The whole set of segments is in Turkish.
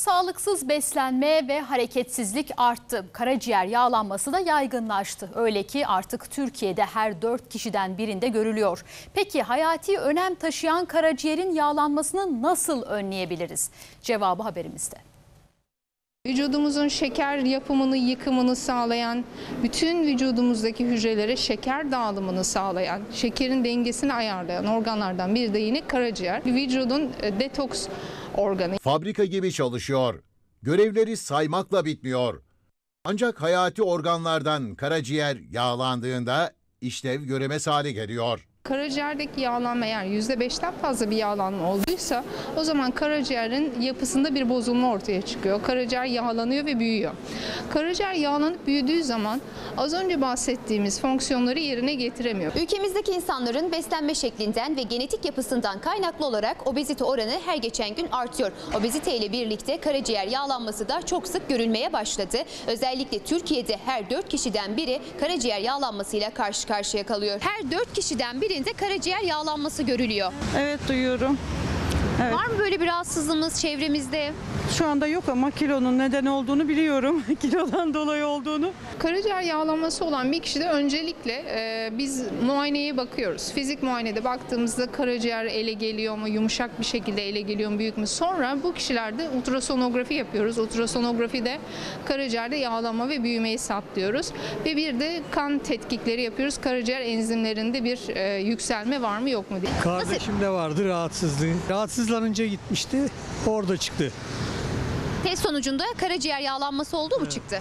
Sağlıksız beslenme ve hareketsizlik arttı. Karaciğer yağlanması da yaygınlaştı. Öyle ki artık Türkiye'de her 4 kişiden birinde görülüyor. Peki hayati önem taşıyan karaciğerin yağlanmasını nasıl önleyebiliriz? Cevabı haberimizde. Vücudumuzun şeker yapımını, yıkımını sağlayan, bütün vücudumuzdaki hücrelere şeker dağılımını sağlayan, şekerin dengesini ayarlayan organlardan biri de yine karaciğer. Vücudun e, detoks organı. Fabrika gibi çalışıyor. Görevleri saymakla bitmiyor. Ancak hayati organlardan karaciğer yağlandığında işlev göremez hale geliyor. Karaciğerdeki yağlanma eğer %5'ten fazla bir yağlanma olduysa o zaman karaciğerin yapısında bir bozulma ortaya çıkıyor. Karaciğer yağlanıyor ve büyüyor. Karaciğer yağlanıp büyüdüğü zaman az önce bahsettiğimiz fonksiyonları yerine getiremiyor. Ülkemizdeki insanların beslenme şeklinden ve genetik yapısından kaynaklı olarak obezite oranı her geçen gün artıyor. Obezite ile birlikte karaciğer yağlanması da çok sık görülmeye başladı. Özellikle Türkiye'de her 4 kişiden biri karaciğer yağlanmasıyla karşı karşıya kalıyor. Her 4 kişiden birinde karaciğer yağlanması görülüyor. Evet duyuyorum. Evet. Var mı böyle bir rahatsızlığımız çevremizde? Şu anda yok ama kilonun neden olduğunu biliyorum. Kilodan dolayı olduğunu. Karaciğer yağlanması olan bir kişide öncelikle e, biz muayeneye bakıyoruz. Fizik muayenede baktığımızda karaciğer ele geliyor mu, yumuşak bir şekilde ele geliyor mu, büyük mü? Sonra bu kişilerde ultrasonografi yapıyoruz. Ultrasonografide karaciğerde yağlanma ve büyümeyi saptıyoruz. Ve bir de kan tetkikleri yapıyoruz. Karaciğer enzimlerinde bir e, yükselme var mı yok mu diye. Kardeşimde vardı rahatsızlığı. Rahatsızlanınca gitmişti. Orada çıktı. Test sonucunda karaciğer yağlanması olduğu mu çıktı?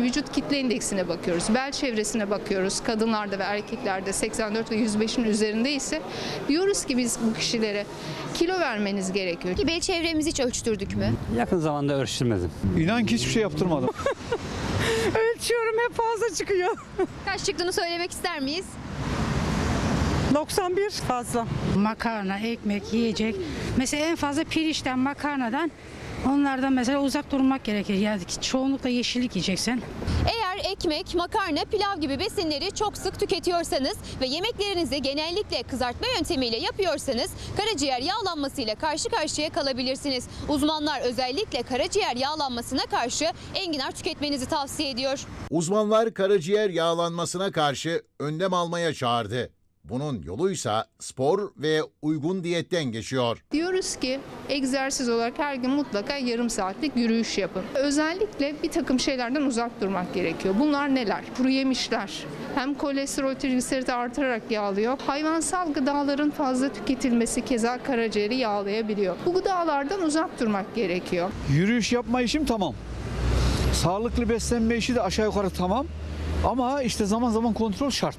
Vücut kitle indeksine bakıyoruz. Bel çevresine bakıyoruz. Kadınlarda ve erkeklerde 84 ve 105'in üzerinde ise diyoruz ki biz bu kişilere kilo vermeniz gerekiyor. Ki bel çevremizi hiç ölçtürdük mü? Yakın zamanda ölçtürmedim. İnan ki hiçbir şey yaptırmadım. Ölçüyorum hep fazla çıkıyor. Kaç çıktığını söylemek ister miyiz? 91 fazla. makarna, ekmek, yiyecek. Mesela en fazla pirinçten, makarnadan onlardan mesela uzak durmak gerekir. Yani çoğunlukla yeşillik yiyeceksin. Eğer ekmek, makarna, pilav gibi besinleri çok sık tüketiyorsanız ve yemeklerinizi genellikle kızartma yöntemiyle yapıyorsanız karaciğer yağlanmasıyla karşı karşıya kalabilirsiniz. Uzmanlar özellikle karaciğer yağlanmasına karşı enginar tüketmenizi tavsiye ediyor. Uzmanlar karaciğer yağlanmasına karşı önlem almaya çağırdı. Bunun yoluysa spor ve uygun diyetten geçiyor. Diyoruz ki egzersiz olarak her gün mutlaka yarım saatlik yürüyüş yapın. Özellikle bir takım şeylerden uzak durmak gerekiyor. Bunlar neler? Kuru yemişler. Hem kolesterol trigliseridi artırarak yağlıyor. Hayvansal gıdaların fazla tüketilmesi keza karaciğeri yağlayabiliyor. Bu gıdalardan uzak durmak gerekiyor. Yürüyüş yapma işim tamam. Sağlıklı beslenme işi de aşağı yukarı tamam. Ama işte zaman zaman kontrol şart.